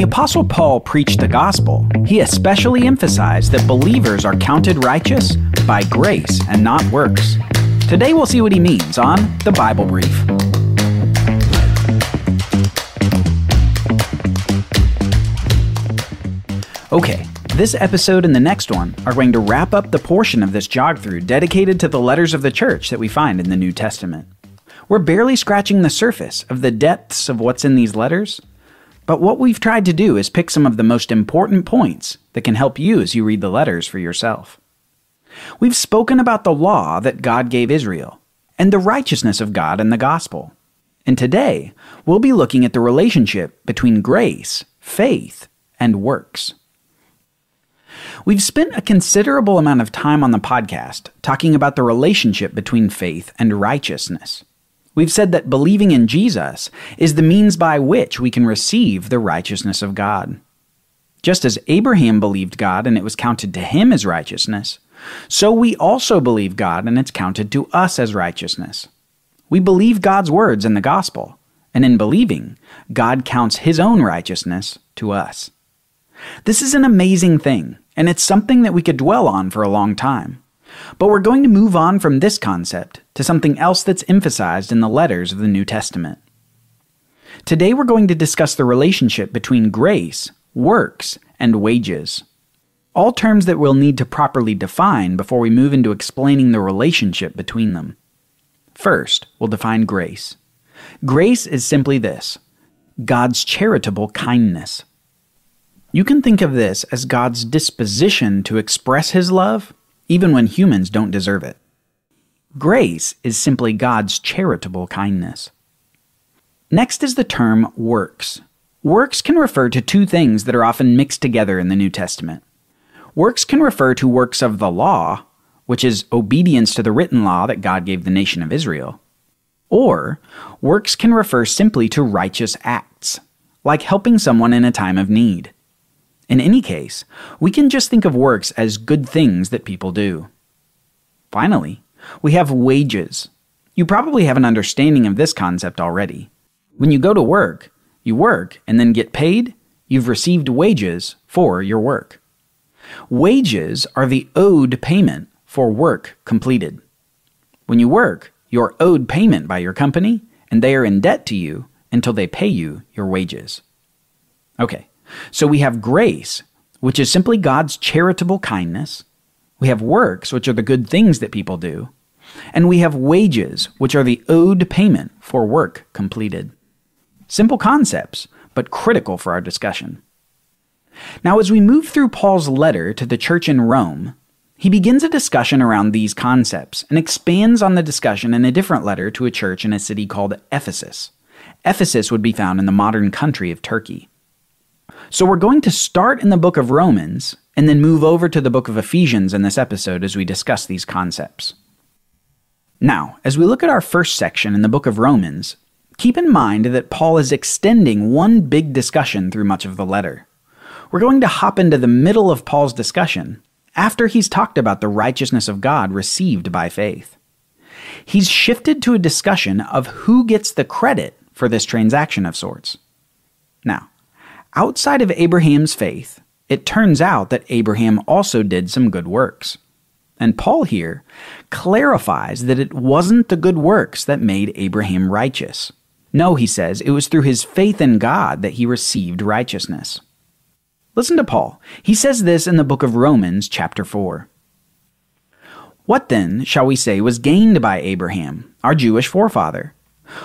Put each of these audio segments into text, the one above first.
the Apostle Paul preached the gospel, he especially emphasized that believers are counted righteous by grace and not works. Today we'll see what he means on the Bible Brief. Okay, this episode and the next one are going to wrap up the portion of this jog through dedicated to the letters of the church that we find in the New Testament. We're barely scratching the surface of the depths of what's in these letters, but what we've tried to do is pick some of the most important points that can help you as you read the letters for yourself. We've spoken about the law that God gave Israel and the righteousness of God in the gospel. And today, we'll be looking at the relationship between grace, faith, and works. We've spent a considerable amount of time on the podcast talking about the relationship between faith and righteousness. We've said that believing in Jesus is the means by which we can receive the righteousness of God. Just as Abraham believed God and it was counted to him as righteousness, so we also believe God and it's counted to us as righteousness. We believe God's words in the gospel, and in believing, God counts his own righteousness to us. This is an amazing thing, and it's something that we could dwell on for a long time. But we're going to move on from this concept to something else that's emphasized in the letters of the New Testament. Today we're going to discuss the relationship between grace, works, and wages. All terms that we'll need to properly define before we move into explaining the relationship between them. First, we'll define grace. Grace is simply this God's charitable kindness. You can think of this as God's disposition to express His love even when humans don't deserve it. Grace is simply God's charitable kindness. Next is the term works. Works can refer to two things that are often mixed together in the New Testament. Works can refer to works of the law, which is obedience to the written law that God gave the nation of Israel. Or, works can refer simply to righteous acts, like helping someone in a time of need. In any case, we can just think of works as good things that people do. Finally, we have wages. You probably have an understanding of this concept already. When you go to work, you work and then get paid, you've received wages for your work. Wages are the owed payment for work completed. When you work, you're owed payment by your company, and they are in debt to you until they pay you your wages. Okay, so we have grace, which is simply God's charitable kindness. We have works, which are the good things that people do. And we have wages, which are the owed payment for work completed. Simple concepts, but critical for our discussion. Now, as we move through Paul's letter to the church in Rome, he begins a discussion around these concepts and expands on the discussion in a different letter to a church in a city called Ephesus. Ephesus would be found in the modern country of Turkey. So we're going to start in the book of Romans and then move over to the book of Ephesians in this episode as we discuss these concepts. Now, as we look at our first section in the book of Romans, keep in mind that Paul is extending one big discussion through much of the letter. We're going to hop into the middle of Paul's discussion after he's talked about the righteousness of God received by faith. He's shifted to a discussion of who gets the credit for this transaction of sorts. Now, Outside of Abraham's faith, it turns out that Abraham also did some good works. And Paul here clarifies that it wasn't the good works that made Abraham righteous. No, he says, it was through his faith in God that he received righteousness. Listen to Paul. He says this in the book of Romans, chapter 4. What then shall we say was gained by Abraham, our Jewish forefather?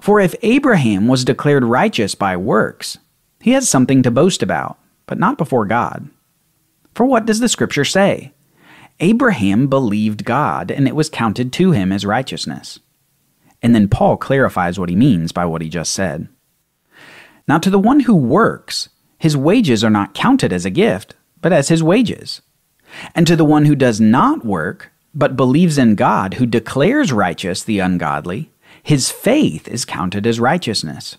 For if Abraham was declared righteous by works, he has something to boast about, but not before God. For what does the Scripture say? Abraham believed God, and it was counted to him as righteousness. And then Paul clarifies what he means by what he just said. Now, to the one who works, his wages are not counted as a gift, but as his wages. And to the one who does not work, but believes in God, who declares righteous the ungodly, his faith is counted as righteousness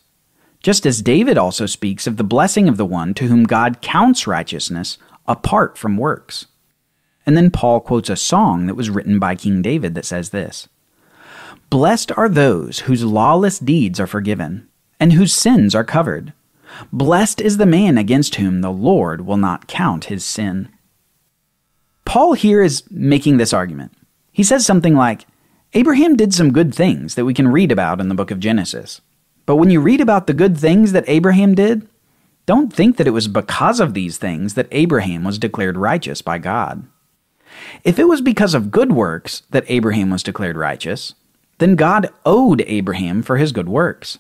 just as David also speaks of the blessing of the one to whom God counts righteousness apart from works. And then Paul quotes a song that was written by King David that says this Blessed are those whose lawless deeds are forgiven, and whose sins are covered. Blessed is the man against whom the Lord will not count his sin. Paul here is making this argument. He says something like, Abraham did some good things that we can read about in the book of Genesis. But when you read about the good things that Abraham did, don't think that it was because of these things that Abraham was declared righteous by God. If it was because of good works that Abraham was declared righteous, then God owed Abraham for his good works.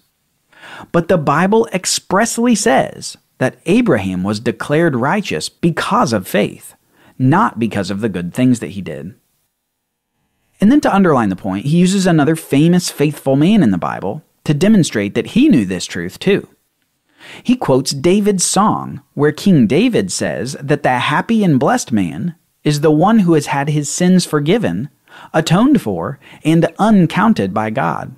But the Bible expressly says that Abraham was declared righteous because of faith, not because of the good things that he did. And then to underline the point, he uses another famous faithful man in the Bible to demonstrate that he knew this truth too. He quotes David's song, where King David says that the happy and blessed man is the one who has had his sins forgiven, atoned for, and uncounted by God.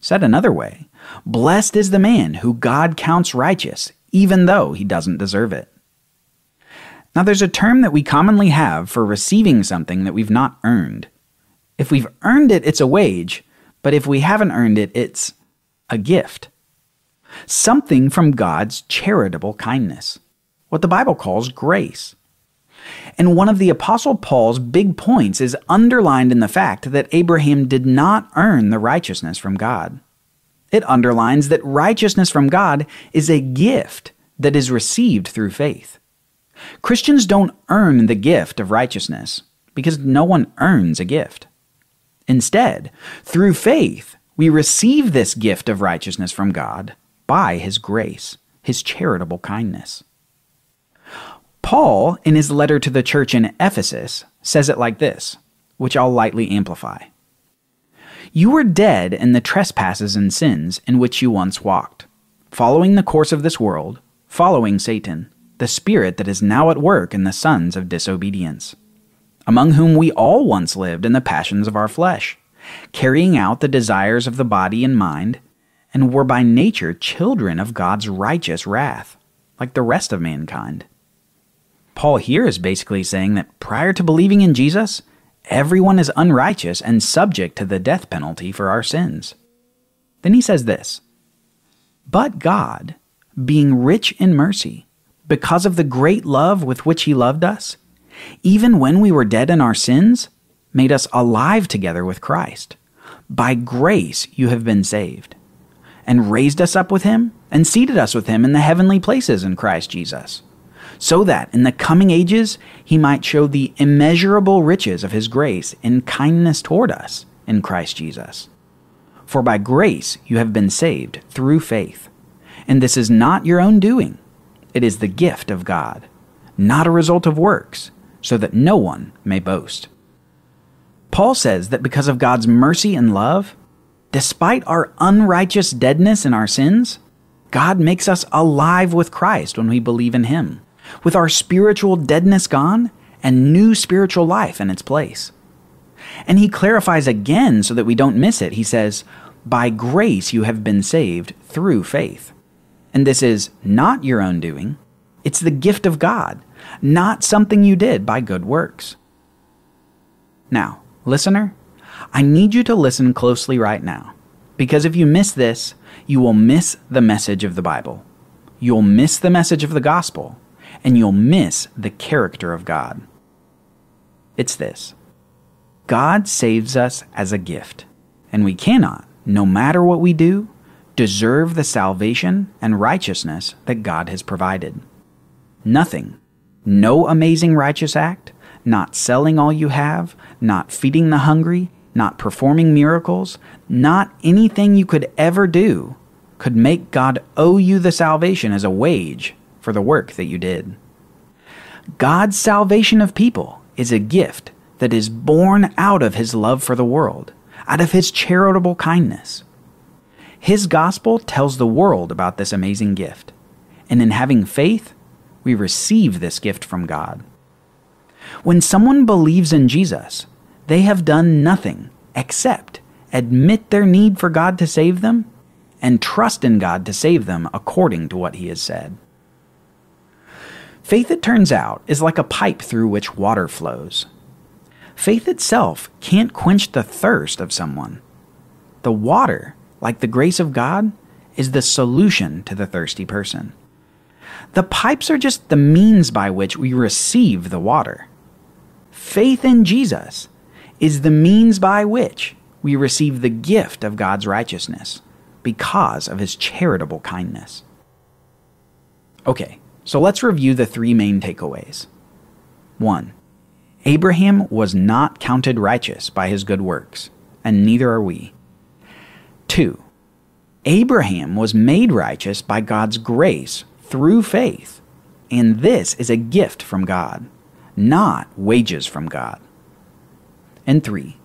Said another way, blessed is the man who God counts righteous, even though he doesn't deserve it. Now, there's a term that we commonly have for receiving something that we've not earned. If we've earned it, it's a wage, but if we haven't earned it, it's a gift. Something from God's charitable kindness, what the Bible calls grace. And one of the Apostle Paul's big points is underlined in the fact that Abraham did not earn the righteousness from God. It underlines that righteousness from God is a gift that is received through faith. Christians don't earn the gift of righteousness because no one earns a gift. Instead, through faith, we receive this gift of righteousness from God by His grace, His charitable kindness. Paul, in his letter to the church in Ephesus, says it like this, which I'll lightly amplify. You were dead in the trespasses and sins in which you once walked, following the course of this world, following Satan, the spirit that is now at work in the sons of disobedience, among whom we all once lived in the passions of our flesh, carrying out the desires of the body and mind, and were by nature children of God's righteous wrath, like the rest of mankind. Paul here is basically saying that prior to believing in Jesus, everyone is unrighteous and subject to the death penalty for our sins. Then he says this But God, being rich in mercy, because of the great love with which he loved us, even when we were dead in our sins, made us alive together with Christ. By grace you have been saved, and raised us up with him, and seated us with him in the heavenly places in Christ Jesus so that in the coming ages he might show the immeasurable riches of his grace in kindness toward us in Christ Jesus. For by grace you have been saved through faith. And this is not your own doing, it is the gift of God, not a result of works, so that no one may boast. Paul says that because of God's mercy and love, despite our unrighteous deadness in our sins, God makes us alive with Christ when we believe in Him with our spiritual deadness gone and new spiritual life in its place. And he clarifies again so that we don't miss it. He says, By grace you have been saved through faith. And this is not your own doing, it's the gift of God, not something you did by good works. Now, listener, I need you to listen closely right now, because if you miss this, you will miss the message of the Bible. You'll miss the message of the gospel and you'll miss the character of God. It's this God saves us as a gift, and we cannot, no matter what we do, deserve the salvation and righteousness that God has provided. Nothing, no amazing righteous act, not selling all you have, not feeding the hungry, not performing miracles, not anything you could ever do could make God owe you the salvation as a wage for the work that you did. God's salvation of people is a gift that is born out of his love for the world, out of his charitable kindness. His gospel tells the world about this amazing gift, and in having faith, we receive this gift from God. When someone believes in Jesus, they have done nothing except admit their need for God to save them and trust in God to save them according to what He has said. Faith, it turns out, is like a pipe through which water flows. Faith itself can't quench the thirst of someone. The water, like the grace of God, is the solution to the thirsty person. The pipes are just the means by which we receive the water. Faith in Jesus is the means by which we receive the gift of God's righteousness because of his charitable kindness. Okay, so let's review the three main takeaways. 1. Abraham was not counted righteous by his good works, and neither are we. 2. Abraham was made righteous by God's grace through faith, and this is a gift from God, not wages from God. And 3.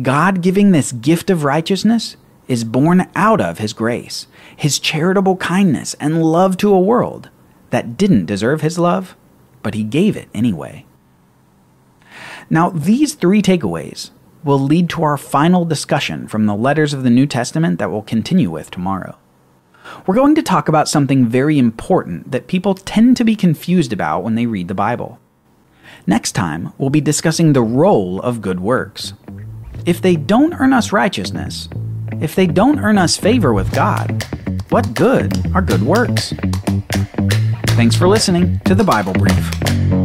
God giving this gift of righteousness is born out of His grace, His charitable kindness and love to a world that didn't deserve His love, but He gave it anyway. Now, these three takeaways will lead to our final discussion from the letters of the New Testament that we'll continue with tomorrow. We're going to talk about something very important that people tend to be confused about when they read the Bible. Next time, we'll be discussing the role of good works. If they don't earn us righteousness, if they don't earn us favor with God, what good are good works? Thanks for listening to the Bible Brief.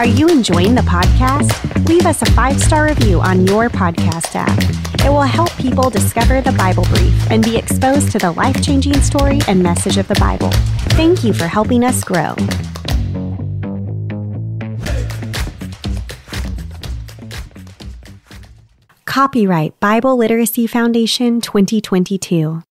Are you enjoying the podcast? Leave us a five star review on your podcast app. It will help people discover the Bible Brief and be exposed to the life changing story and message of the Bible. Thank you for helping us grow. Copyright Bible Literacy Foundation 2022.